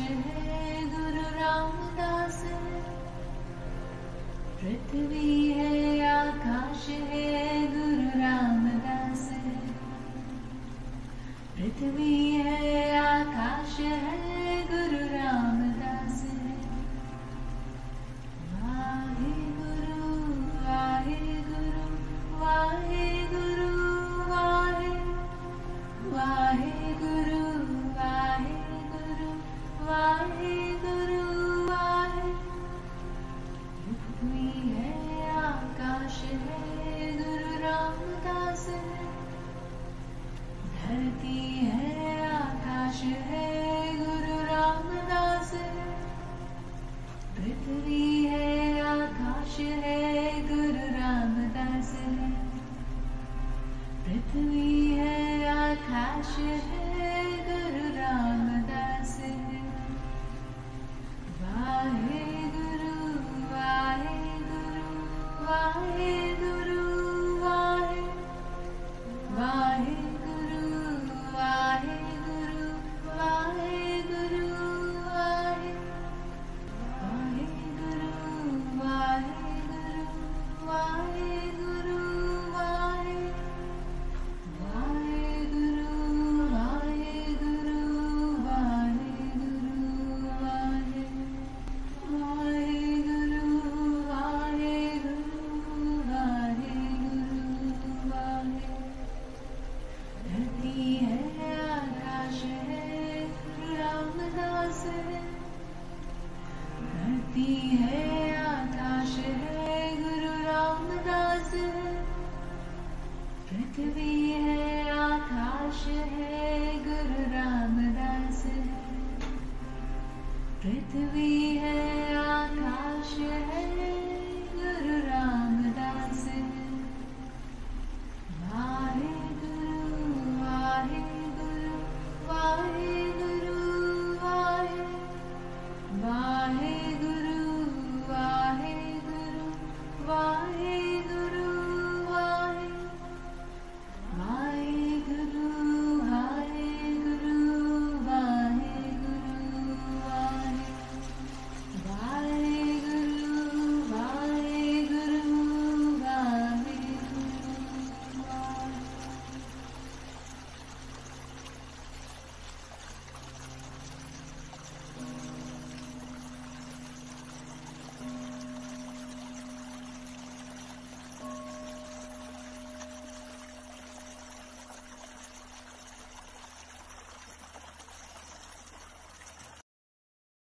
है गुरु रामदास। पृथ्वी है आकाश है गुरु रामदास। पृथ्वी है आकाश है। धरती है आकाश है गुरु रामदास। पृथ्वी है, आकाश है गुरु रामदास। पृथ्वी है, आकाश है